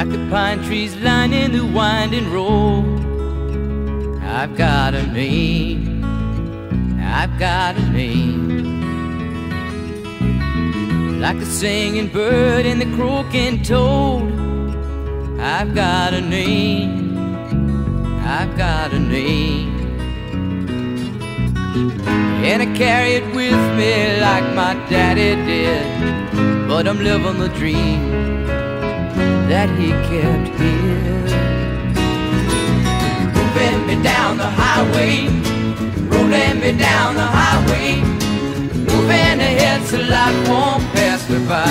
Like the pine trees lining the winding road. I've got a name. I've got a name. Like the singing bird and the croaking toad. I've got a name. I've got a name. And I carry it with me like my daddy did. But I'm living the dream that he kept here. Moving me down the highway, rolling me down the highway, moving ahead so life won't pass me by.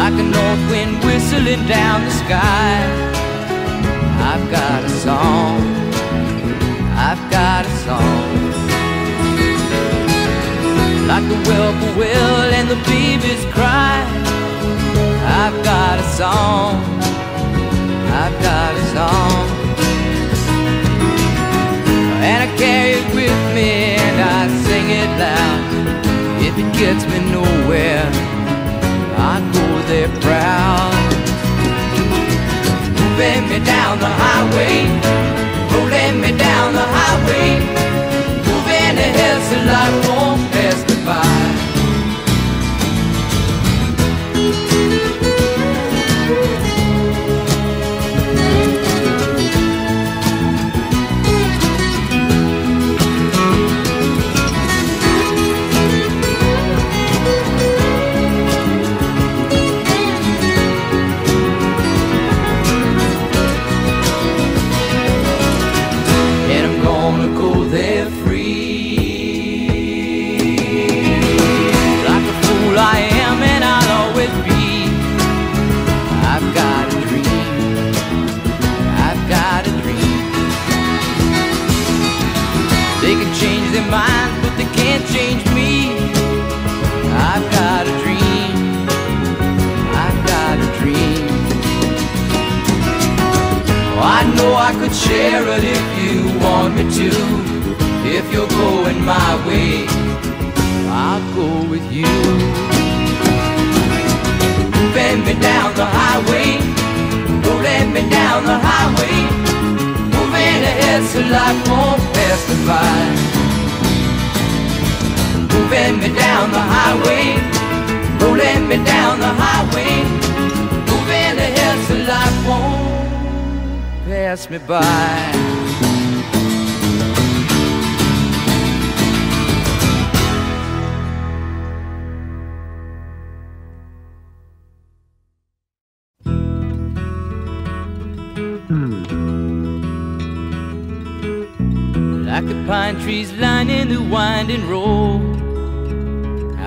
Like a north wind whistling down the sky. I've got a song. I've got a song. Like the whippoorwill and the babies cry. I've got a song. I've got a song. And I carry it with me and I sing it loud. If it gets me nowhere, I go there proud moving me down the highway,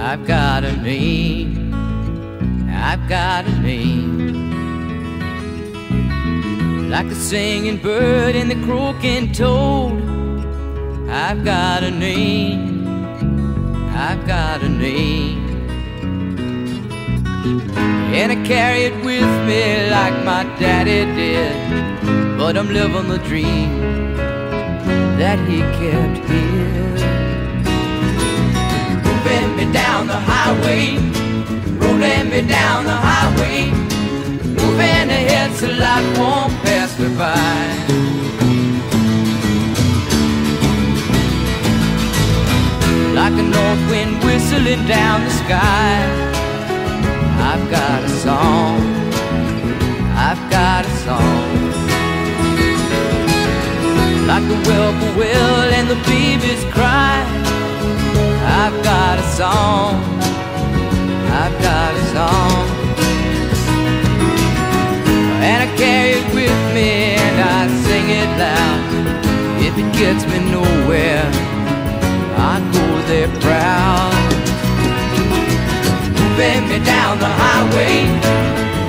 I've got a name. I've got a name. Like the singing bird and the croaking toad. I've got a name. I've got a name. And I carry it with me like my daddy did. But I'm living the dream that he kept here. The highway, rolling me down the highway, moving ahead so life won't pass me by. Like a north wind whistling down the sky. I've got a song. I've got a song. Like the whippoorwill and the babies cry. I've got a song. I've got a song. And I carry it with me and I sing it loud. If it gets me nowhere, I go there proud. Moving me down the highway,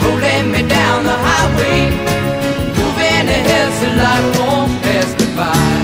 rolling me down the highway, moving ahead so life won't pass me by.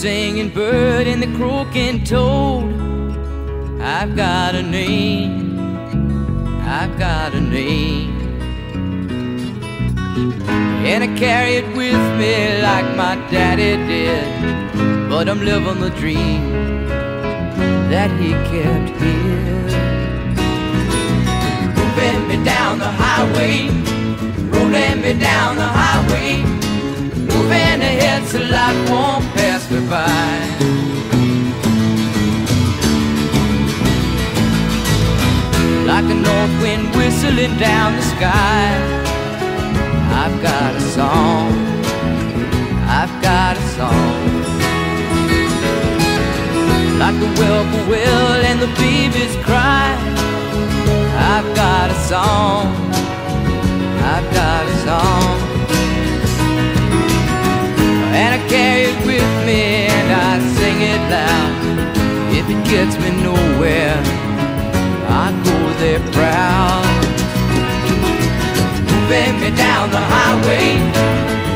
Singing bird and the croaking toad. I've got a name. I've got a name. And I carry it with me like my daddy did. But I'm living the dream that he kept here. Moving me down the highway, rolling me down the highway, moving ahead so life won't by. Like a north wind whistling down the sky, I've got a song, I've got a song. Like the whippoorwill and the babies cry. I've got a song, I've got a song, and I carry it with me and I sing it loud. If it gets me nowhere, I go there proud. Moving me down the highway,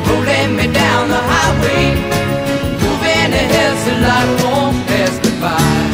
rolling me down the highway, moving ahead so life won't pass me by.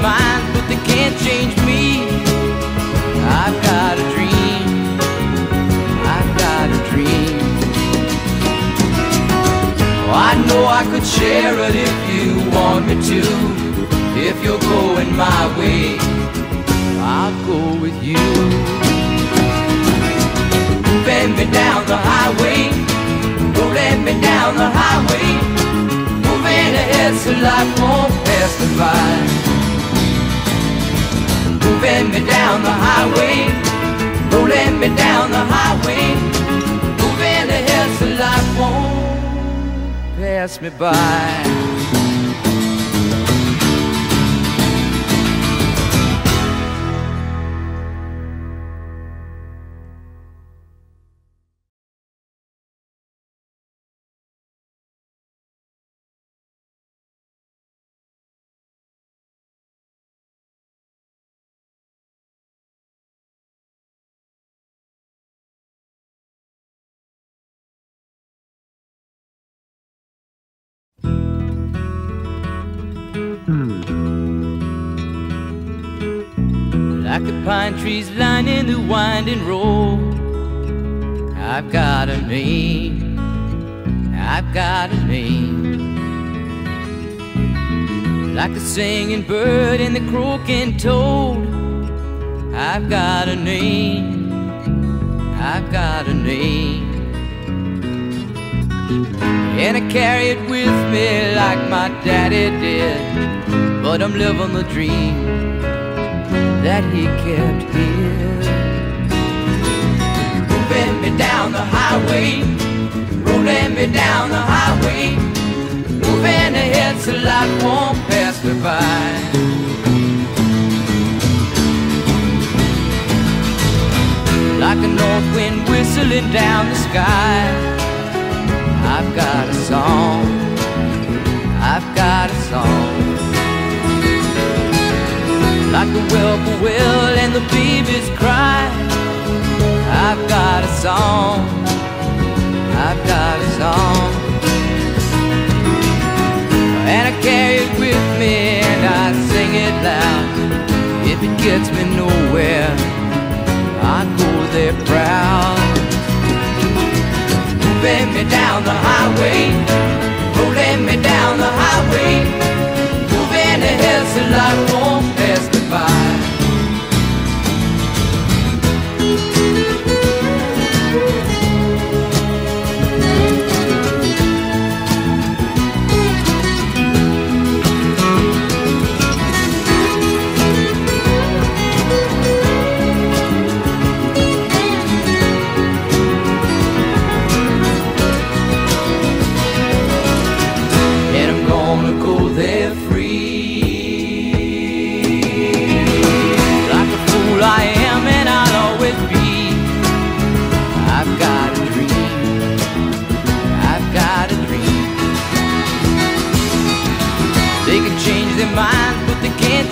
Minds, but they can't change me. I've got a dream. I've got a dream. Oh, I know I could share it if you want me to. If you're going my way, I'll go with you. Bend me down the highway, don't let me down the highway. Moving ahead so life won't pass me by. Moving me down the highway, don't me down the highway. Moving ahead so life won't pass me by. Pine trees lining the winding road. I've got a name I've got a name Like the singing bird and the croaking toad. I've got a name I've got a name And I carry it with me like my daddy did. But I'm living the dream that he kept here. Moving me down the highway, rolling me down the highway, moving ahead so life won't pass me by. like a north wind whistling down the sky. I've got a Like the whippoorwill and the babies cry. I've got a song, I've got a song. And I carry it with me and I sing it loud. If it gets me nowhere, I go there proud. Moving me down the highway, rolling me down the highway, moving ahead so life won't pass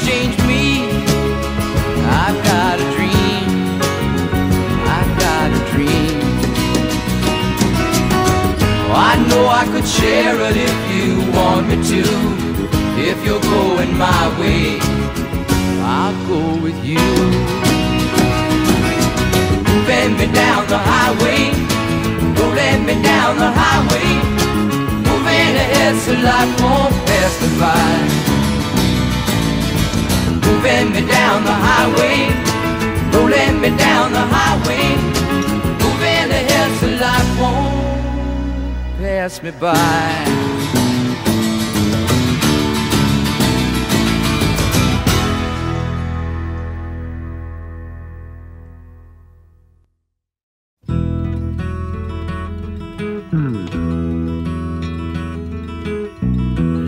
change me. I've got a dream. I've got a dream. Oh, I know I could share it if you want me to. If you're going my way, I'll go with you. Moving me down the highway, rolling me down the highway, moving ahead so life won't pass me by. Moving me down the highway, rolling me down the highway, moving ahead so life won't pass me by.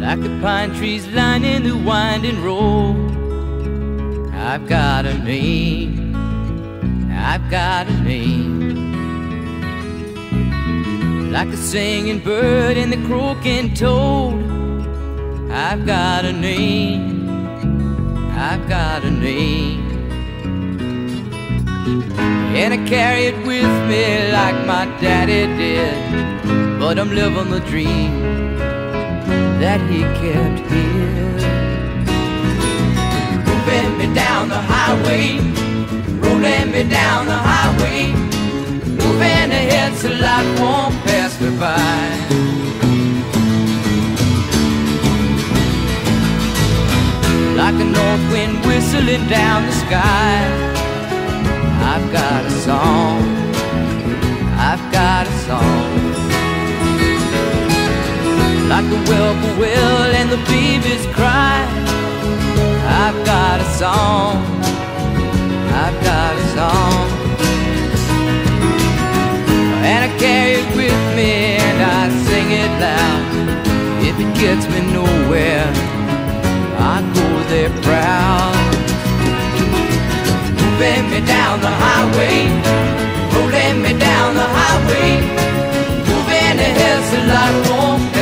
Like the pine trees lining the winding road. I've got a name. I've got a name. Like the singing bird and the croaking toad. I've got a name. I've got a name. And I carry it with me like my daddy did. But I'm living the dream that he kept here. Down the highway, rolling me down the highway, moving ahead so life won't pass me by. Like a north wind whistling down the sky, I've got a song, I've got a song. Like the whippoorwill and the babies cry. I've got a song, I've got a song, and I carry it with me and I sing it loud. If it gets me nowhere, I go there proud. Moving me down the highway, rolling me down the highway, moving ahead so life won't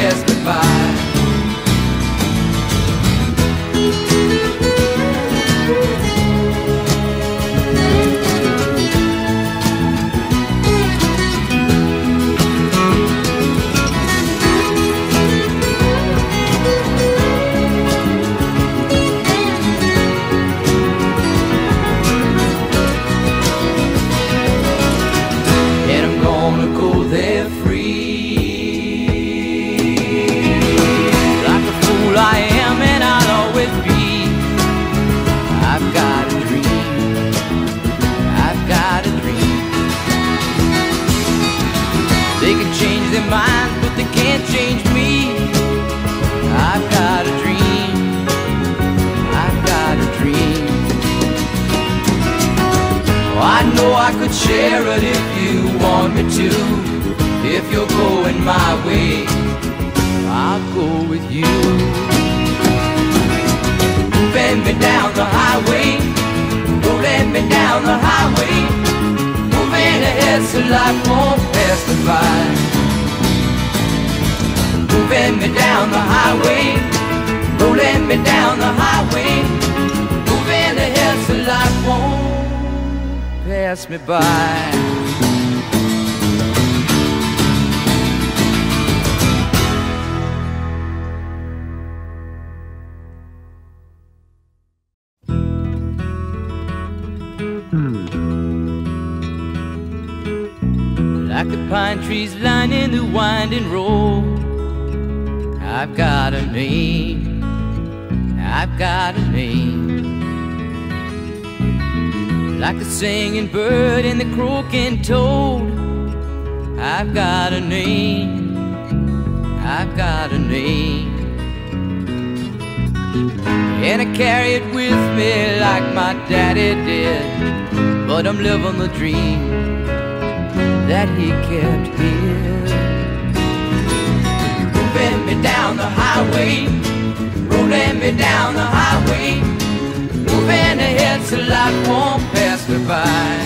I could share it if you want me to. If you're going my way, I'll go with you. Moving me down the highway, rolling me down the highway, moving ahead so life won't pass me by. Moving me down the highway, rolling me down the highway, moving ahead so life won't pass me by. Hmm. Like the pine trees lining the winding road I've got a name. I've got a name Like the singing bird and the croaking toad. I've got a name. I've got a name. And I carry it with me like my daddy did. But I'm living the dream that he kept here. Moving me down the highway, rolling me down the highway, moving ahead so life won't pass me by.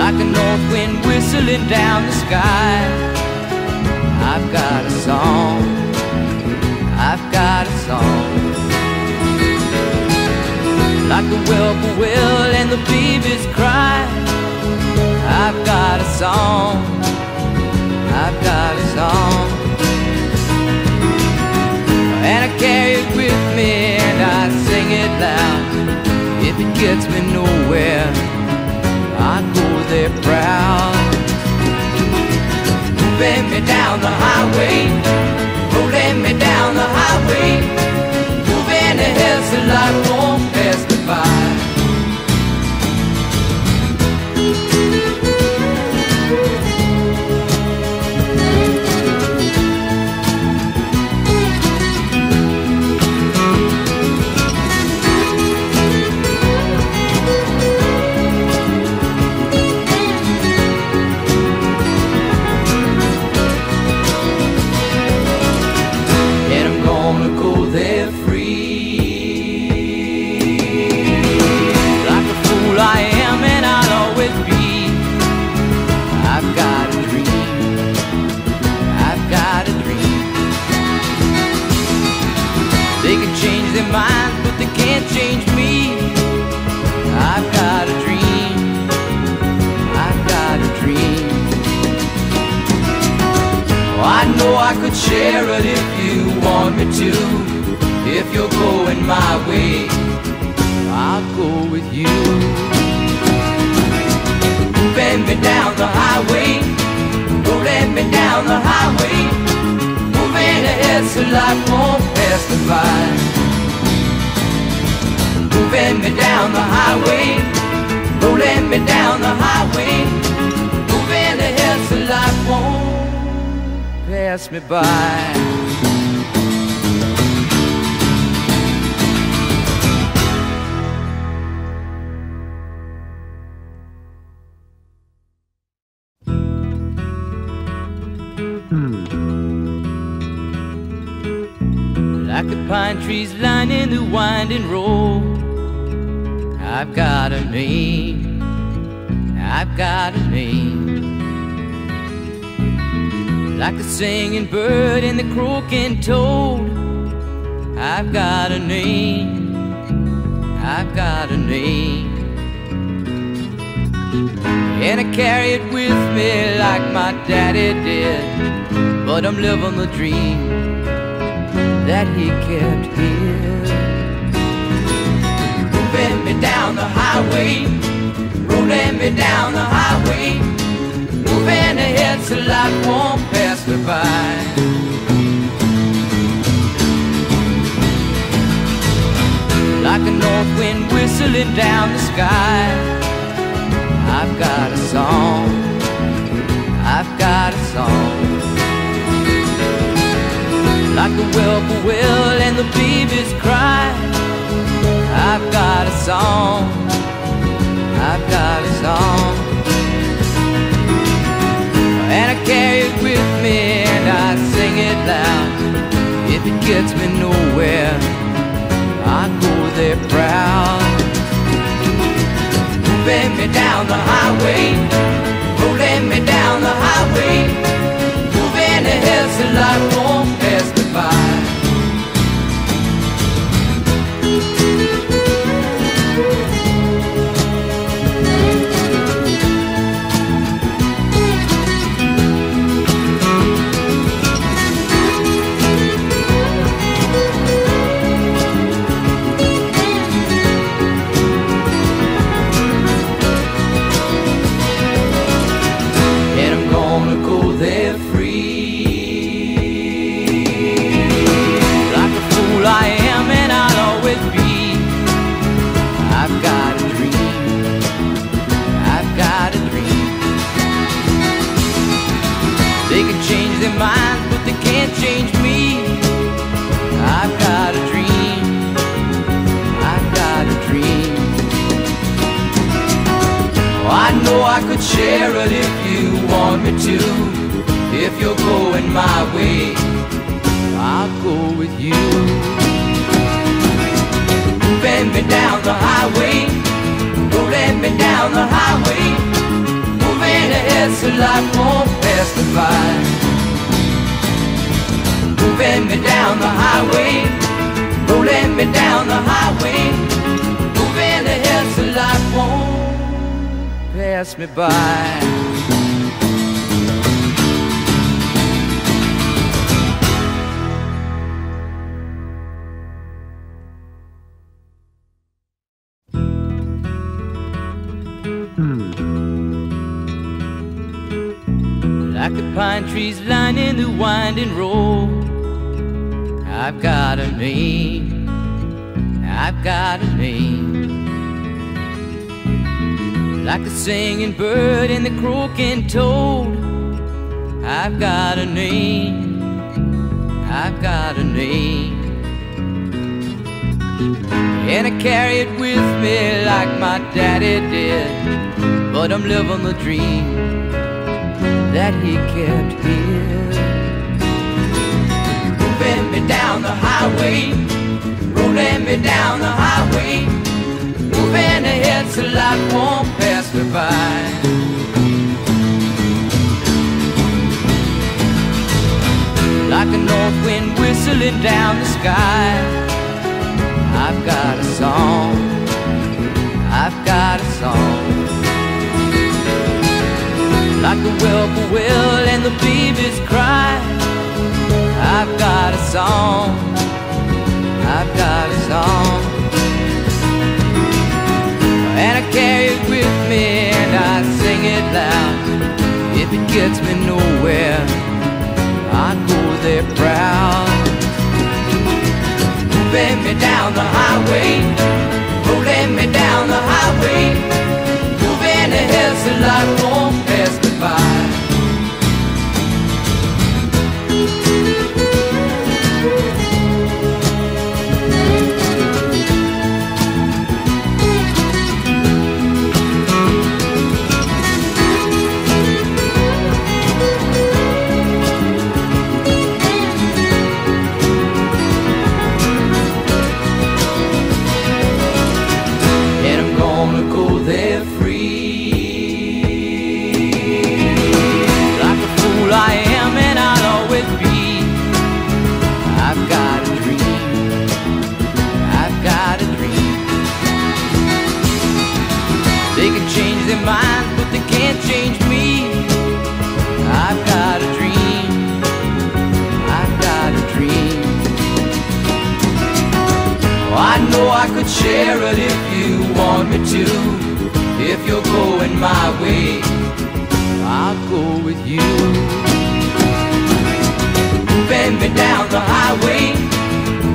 Like a north wind whistling down the sky, I've got a song, I've got a song like the whippoorwill and the babies cry. I've got a song, I've got a song, carry it with me and I sing it loud. If it gets me nowhere, I go there proud. Moving me down the highway, rolling me down the highway, moving ahead so life won't I've got a name. And I carry it with me like my daddy did. But I'm living the dream that he kept here. Moving me down the highway, rolling me down the highway moving ahead so life won't pass me by. A north wind whistling down the sky, I've got a song, I've got a song. Like the whippoorwill and the babies cry, I've got a song, I've got a song. And I carry it with me and I sing it loud. If it gets me nowhere I go there me down the highway, rolling me down the highway, moving ahead so life won't pass me by. Know I could share it if you want me to. If you're going my way, I'll go with you. Moving me down the highway, rolling me down the highway, moving ahead so life won't pass me by. Moving me down the highway, rolling me down the highway, moving ahead so life won't pass me by. Hmm. Like the pine trees lining the winding road, I've got a name. I've got a name. Like the singing bird and the croaking toad. I've got a name. I've got a name. And I carry it with me like my daddy did. But I'm living the dream that he kept here. Moving me down the highway, rolling me down the highway moving ahead so life won't pass. Like a north wind whistling down the sky, I've got a song. I've got a song. Like the whippoorwill and the babies cry, I've got a song. I've got a song carry it with me and I sing it loud. If it gets me nowhere, I go there proud. Moving me down the highway, rolling me down the highway, moving ahead so life won't pass me by. Change their minds, but they can't change me. I've got a dream. I've got a dream. Oh, I know I could share it if you want me to. If you're going my way, I'll go with you. Moving me down the highway,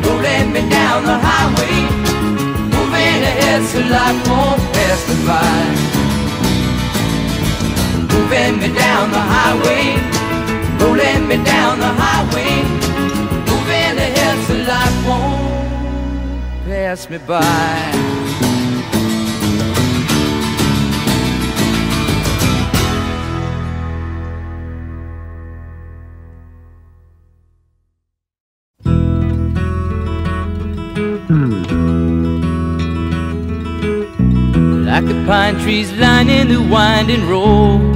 rolling me down the highway, moving ahead so life won't me. Moving me down the highway, rolling me down the highway, moving ahead so life won't pass me by. Pine trees lining the winding road.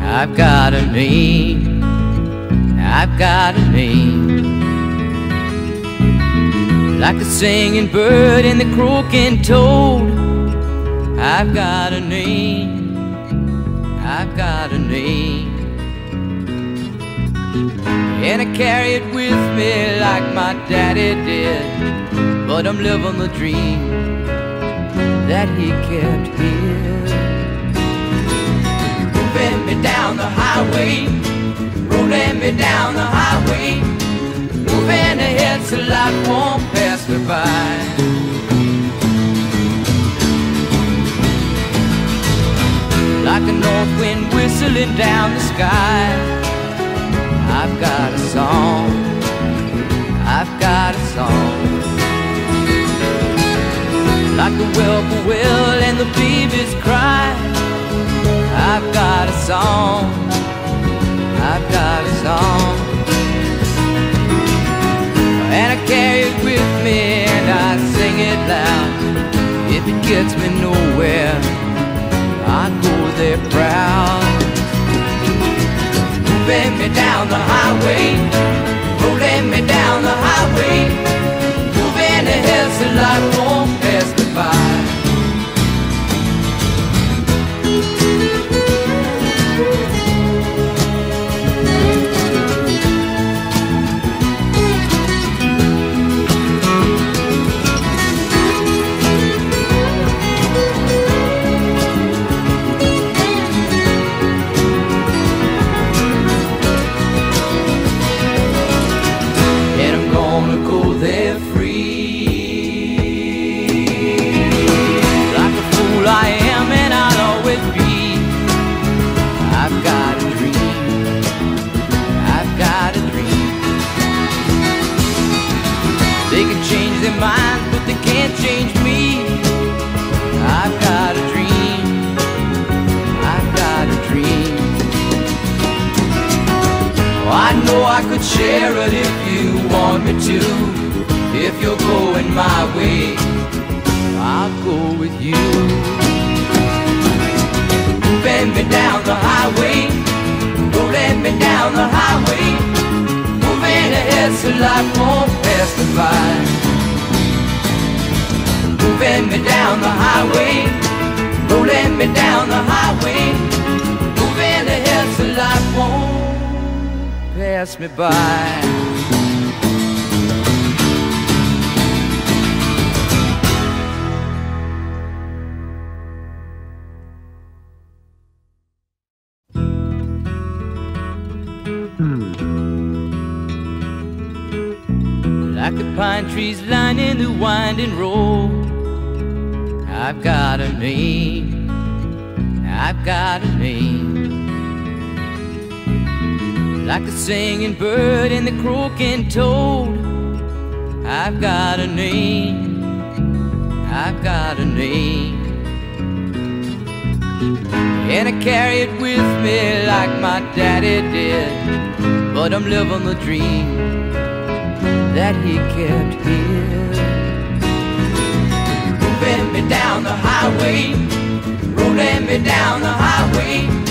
I've got a name, I've got a name. Like the singing bird and the croaking toad. I've got a name, I've got a name. And I carry it with me like my daddy did. But I'm living the dream that he kept here. Moving me down the highway, rolling me down the highway, moving ahead so life won't pass me by. Like a north wind whistling down the sky, I've got a song, I've got a song like the whippoorwill and the babies cry. I've got a song, I've got a song, and I carry it with me and I sing it loud. If it gets me nowhere, I go there proud. Moving me down the highway, share it if you want me to. If you're going my way, I'll go with you. Bend me down the highway, rolling me down the highway. Moving ahead so life won't pass me by. Moving me down the highway, rolling me down the highway. Pass me by. Hmm. Like the pine trees lining the winding road. I've got a name, I've got a name. Like the singing bird and the croaking toad. I've got a name, I've got a name. And I carry it with me like my daddy did. But I'm living the dream that he kept here. Moving me down the highway, rolling me down the highway,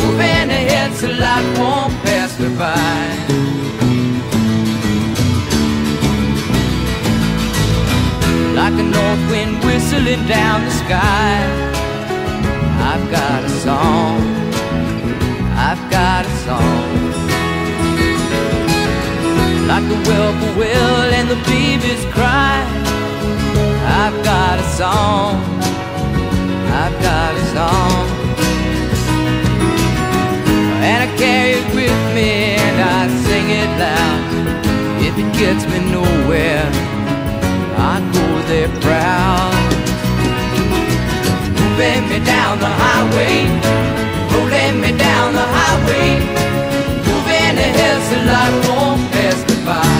moving ahead so life won't pass me by. Like a north wind whistling down the sky, I've got a song, I've got a song like the whippoorwill and the babies cry. I've got a song, I've got a song, carry it with me and I sing it loud. If it gets me nowhere, I go there proud. Moving me down the highway, rolling me down the highway, moving ahead so life won't pass me by.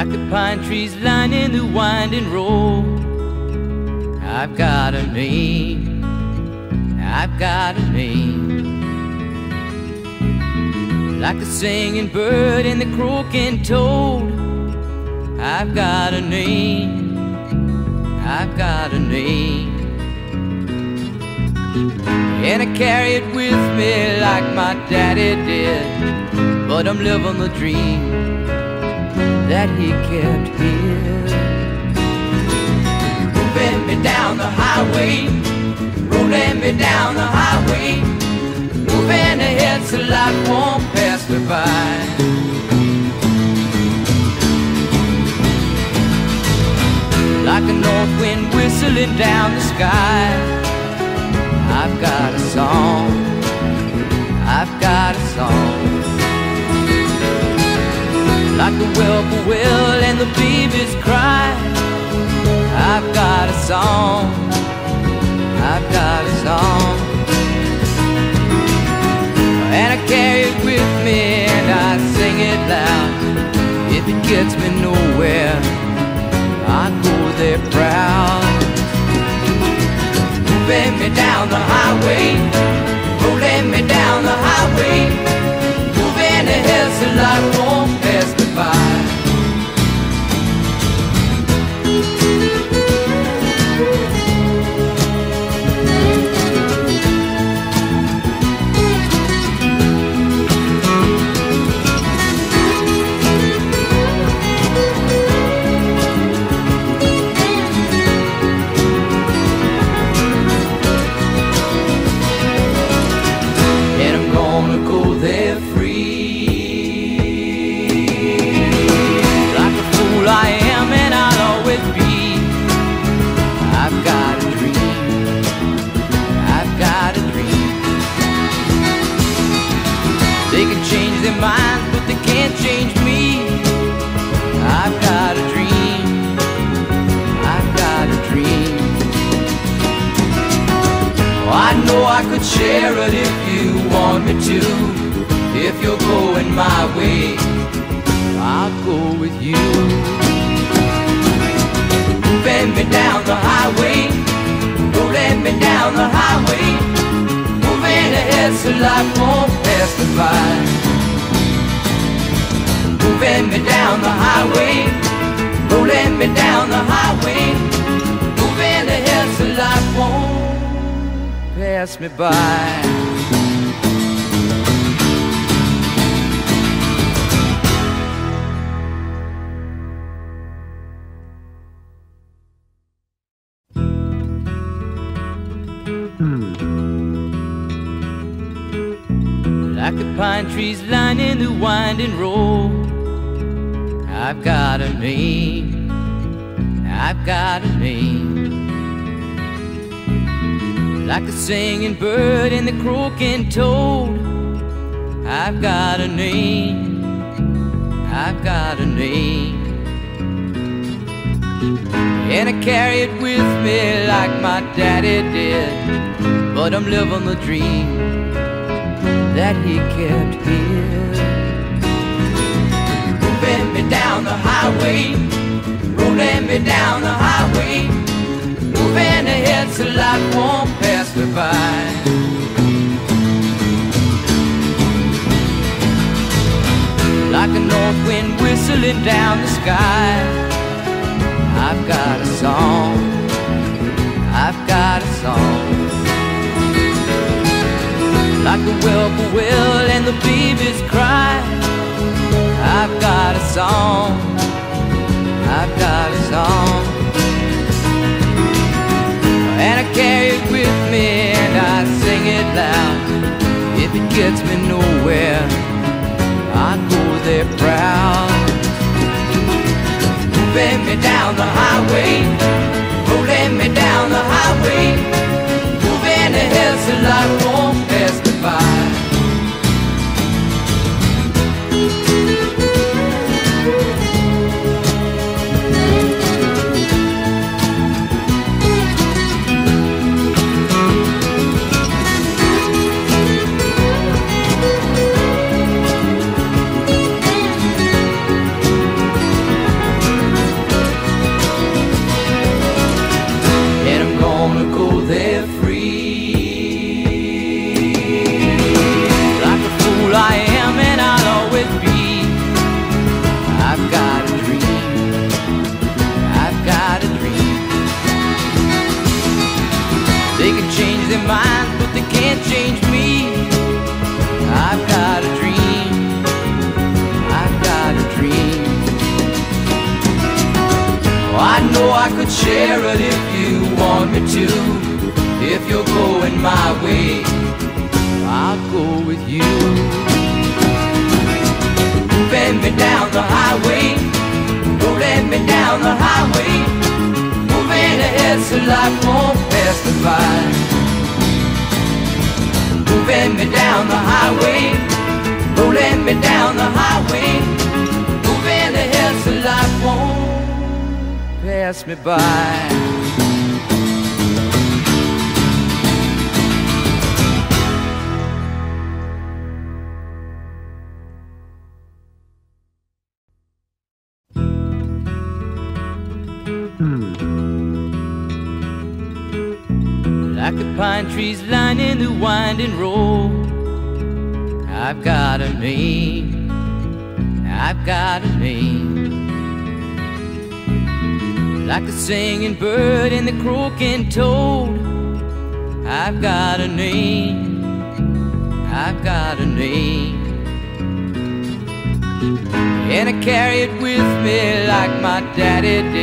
Like the pine trees lining the winding road. I've got a name. I've got a name. Like the singing bird and the croaking toad. I've got a name. I've got a name. And I carry it with me like my daddy did. But I'm living the dream that he kept here. Moving me down the highway, rolling me down the highway, moving ahead so life won't pass me by. Like a north wind whistling down the sky, I've got a song, I've got a song like the whippoorwill and the babies cry. I've got a song, I've got a song, and I carry it with me and I sing it loud. If it gets me nowhere, I go there proud. Moving me down the highway, I could share it if you want me to. If you're going my way, I'll go with you. Bend me down the highway, rolling me down the highway, moving ahead so life won't pass me by. Moving me down the highway, rolling me down the highway, pass me by. Hmm. Like the pine trees lining the winding road, I've got a name. I've got a name. Like a singing bird and the croaking toad. I've got a name, I've got a name. And I carry it with me like my daddy did. But I'm living the dream that he kept here. Moving me down the highway, rolling me down the highway, moving ahead so life won't pass me by. Like a north wind whistling down the sky. I've got a song. I've got a song. Like the whippoorwill and the babies cry. I've got a song. I've got a song. Carry it with me and I sing it loud. If it gets me nowhere, I go there proud moving me down the highway, rolling me down the highway, moving ahead so life won't pass me by.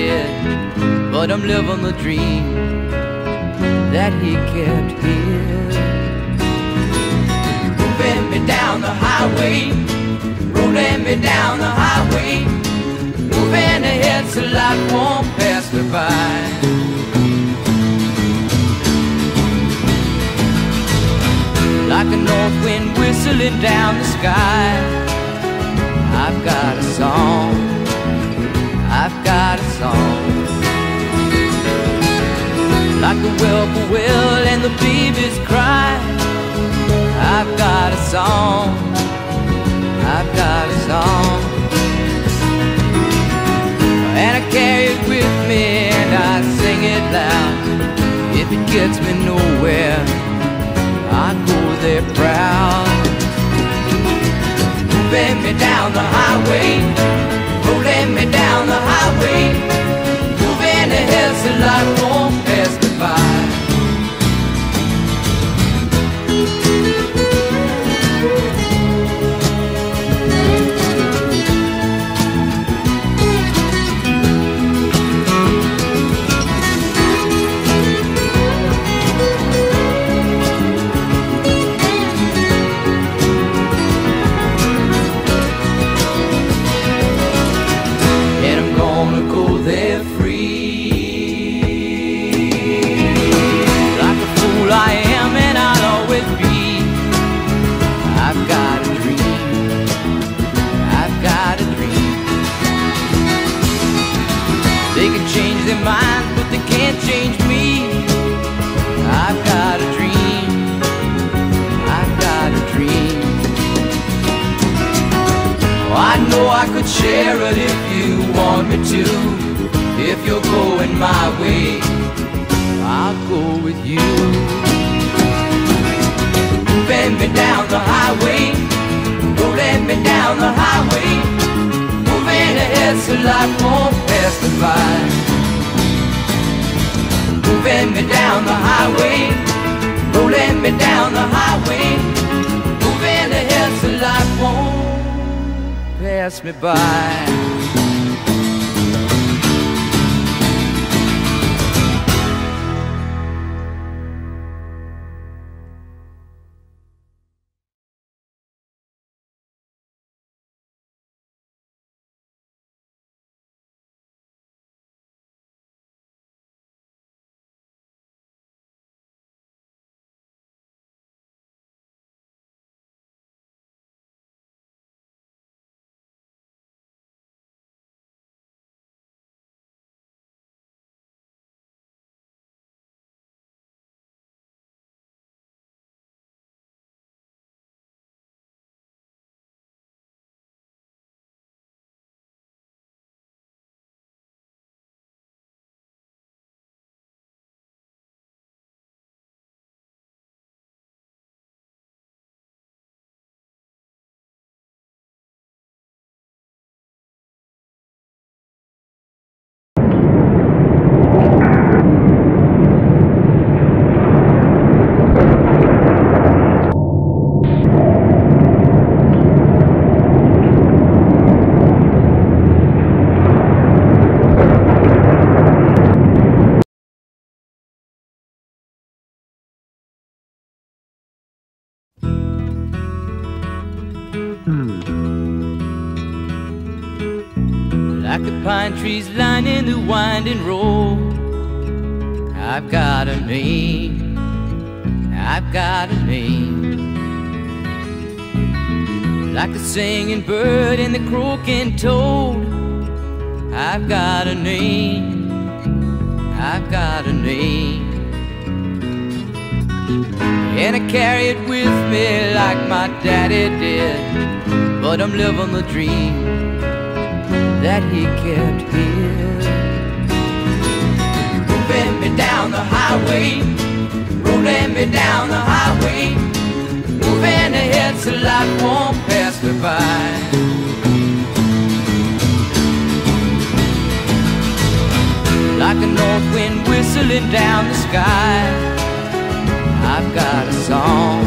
Did. But I'm living the dream that he kept here. Moving me down the highway, rolling me down the highway moving ahead so life won't pass me by. Like a north wind whistling down the sky, I've got a song. I've got a song. Like the whippoorwill and the babies cry, I've got a song. I've got a song. And I carry it with me and I sing it loud If it gets me nowhere I go there proud Moving me down the highway me down the highway. Moving ahead so life won't change their minds, but they can't change me. I've got a dream. I've got a dream. Oh, I know I could share it if you want me to. If you're going my way, I'll go with you. Bend me down the highway, don't let me down the highway. Ahead so life won't pass. Moving me down the highway, don't me down the highway. Moving ahead so life won't pass me by. Trees lining the winding road. I've got a name. I've got a name. Like the singing bird and the croaking toad. I've got a name. I've got a name. And I carry it with me like my daddy did. But I'm living the dream that he kept here. Moving me down the highway, rolling me down the highway, moving ahead so life won't pass me by. Like a north wind whistling down the sky, I've got a song.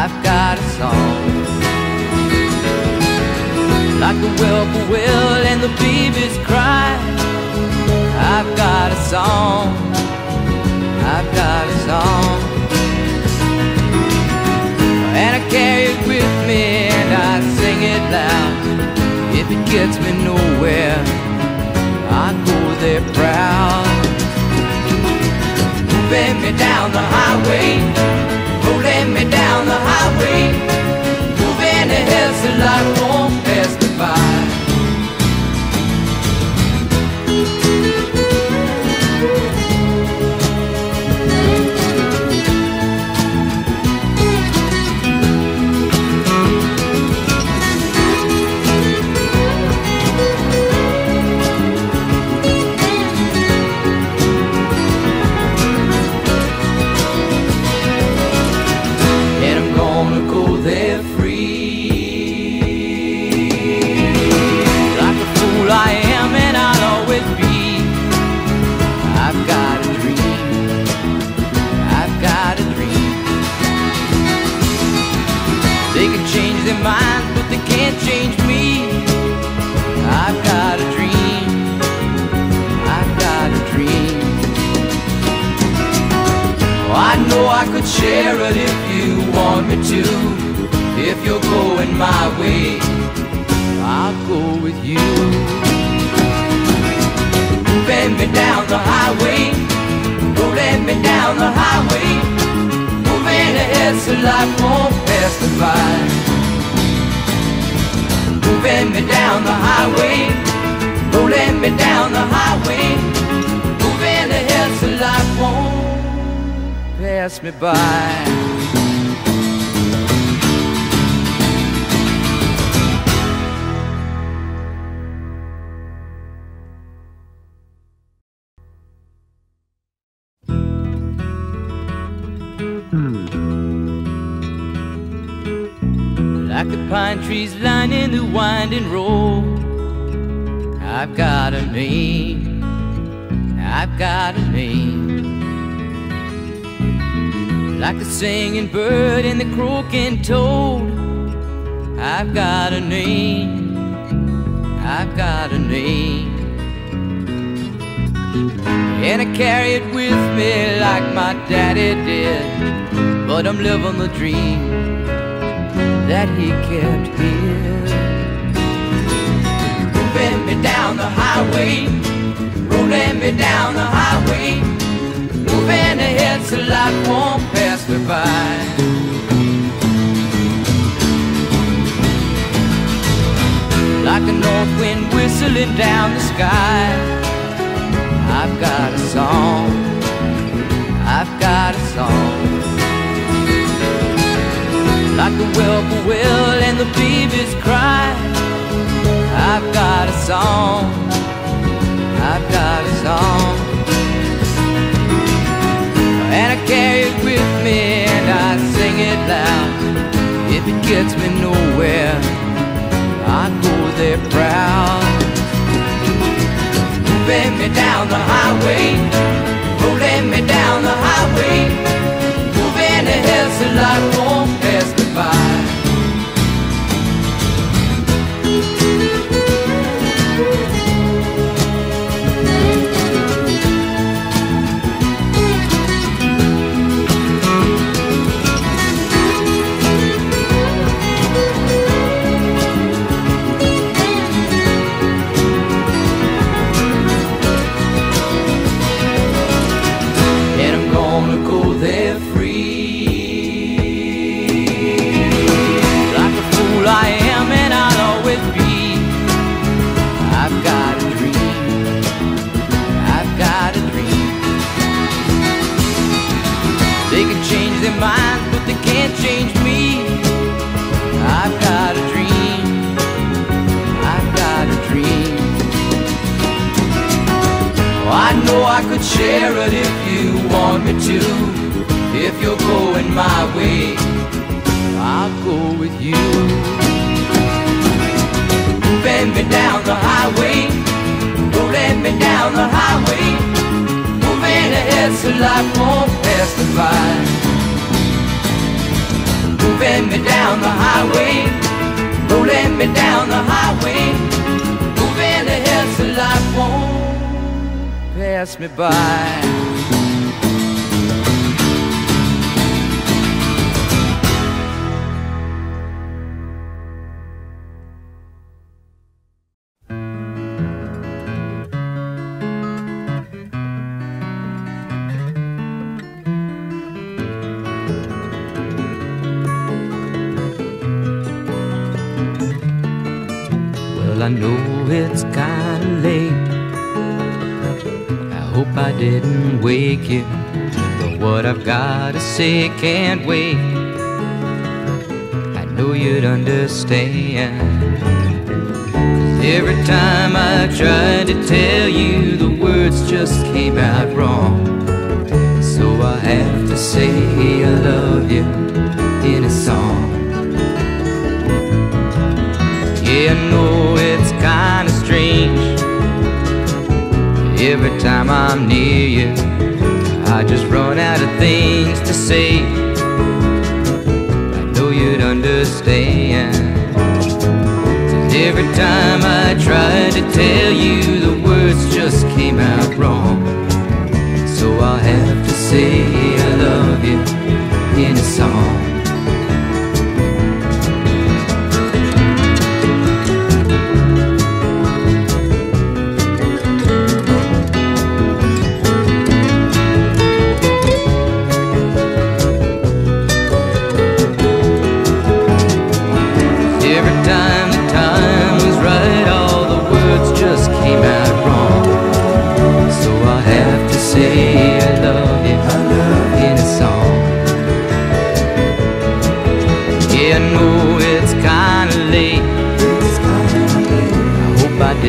I've got a song like the whippoorwill and the babies cry. I've got a song, I've got a song, and I carry it with me and I sing it loud. If it gets me nowhere, I go there proud. Moving me down the highway, rolling me down the highway, moving so life won't pass I've got a name. Like the singing bird and the croaking toad. I've got a name. I've got a name. And I carry it with me like my daddy did. But I'm living the dream that he kept here. Moving me down the highway, rolling me down the highway, moving ahead so life won't pass me by. Like a north wind whistling down the sky, I've got a song, I've got a song. Like the whippoorwill and the babies cry. I've got a song, I've got a song, and I carry it with me and I sing it loud. If it gets me nowhere, I go there proud. Moving me down the highway, rolling me down the highway, moving ahead so life won't pass me by. Minds, but they can't change me. I've got a dream. I've got a dream. Oh, I know I could share it if you want me to. If you're going my way, I'll go with you. Moving me down the highway, rolling me down the highway, moving ahead so life won't pass me by. Moving me down the highway, rolling me down the highway, moving ahead so life won't pass me by. But what I've gotta say can't wait. I know you'd understand. every time I tried to tell you, the words just came out wrong. So I have to say I love you in a song. Yeah, I know it's kinda strange. Every time I'm near you, I just run out of things to say. I know you'd understand. every time I tried to tell you, the words just came out wrong. So I'll have to say I love you in a song.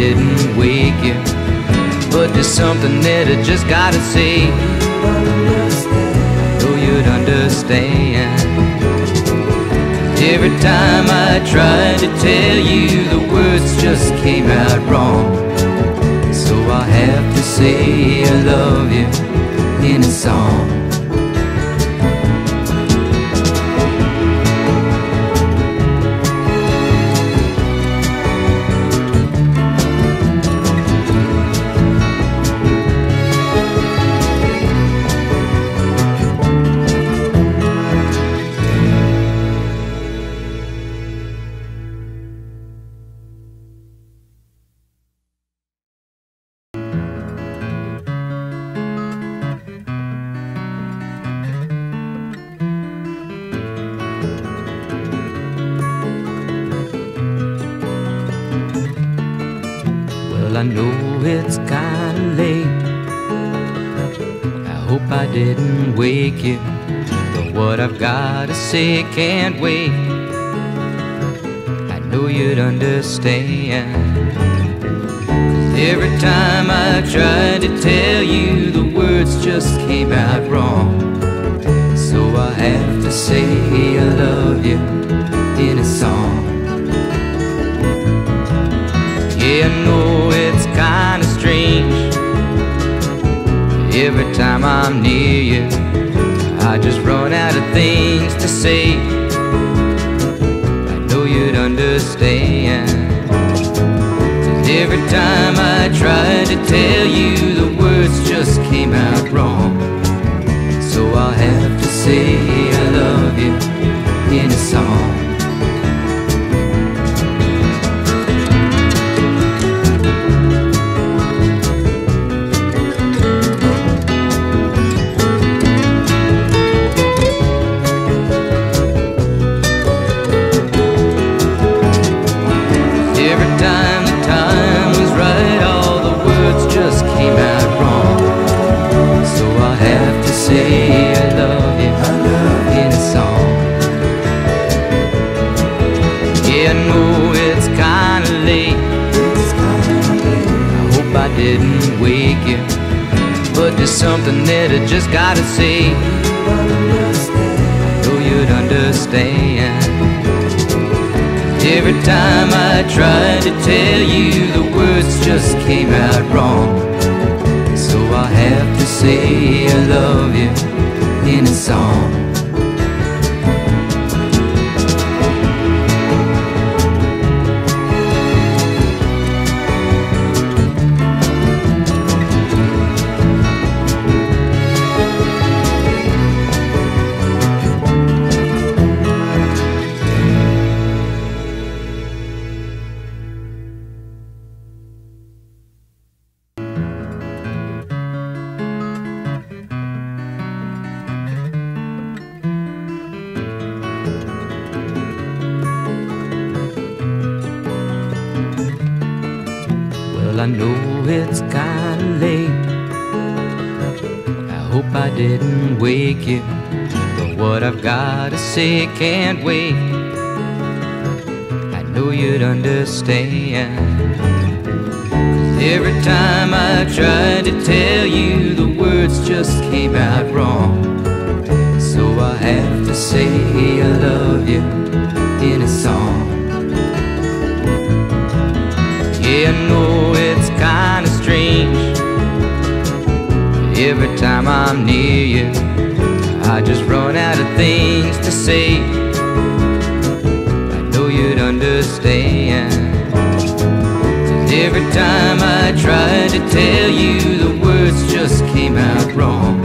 didn't wake you. But there's something that I just gotta say. Oh, you'd understand. Every time I tried to tell you, the words just came out wrong. So I have to say I love you in a song. Know it's kinda late. I hope I didn't wake you. But what I've gotta say can't wait. I know you'd understand. every time I tried to tell you, the words just came out wrong. So I have to say I love you in a song. Yeah, I know Every time I'm near you, I just run out of things to say. I know you'd understand. 'Cause every time I tried to tell you, the words just came out wrong. So I'll have to say I love you in a song. There's something that I just gotta say. Know you'd understand. Every time I tried to tell you, the words just came out wrong. So I have to say I love you in a song. Say can't wait. I know you'd understand. every time I tried to tell you, the words just came out wrong. So I have to say I love you in a song. Yeah, I know it's kinda strange. Every time I'm near you, just run out of things to say. I know you'd understand. 'Cause every time I tried to tell you, the words just came out wrong.